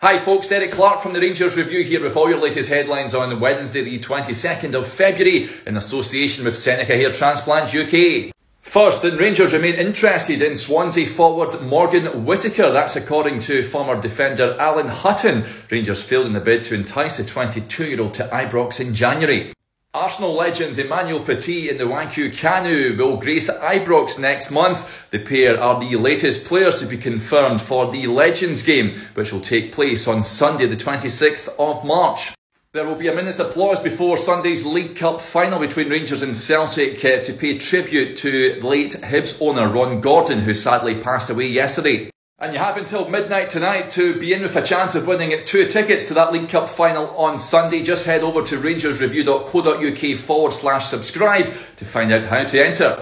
Hi folks, Derek Clark from the Rangers Review here with all your latest headlines on Wednesday the 22nd of February in association with Seneca Hair Transplant UK. First, and Rangers remain interested in Swansea forward Morgan Whittaker. That's according to former defender Alan Hutton. Rangers failed in the bid to entice the 22-year-old to Ibrox in January. Arsenal legends Emmanuel Petit and the Nwankwo Kanu will grace Ibrox next month. The pair are the latest players to be confirmed for the Legends game, which will take place on Sunday the 26th of March. There will be a minute's applause before Sunday's League Cup final between Rangers and Celtic uh, to pay tribute to late Hibs owner Ron Gordon, who sadly passed away yesterday. And you have until midnight tonight to be in with a chance of winning two tickets to that League Cup final on Sunday. Just head over to rangersreview.co.uk forward slash subscribe to find out how to enter.